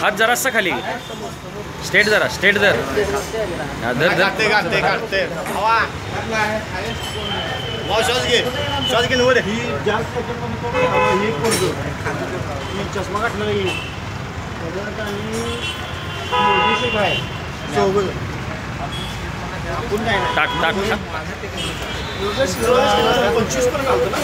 हात जरासा खाली. स्टेट जरा स्टेट जर धर धर. चष्मा काढणार आपण काय नाही. टाक टाक. टाक. पंचवीस पण घालतो ना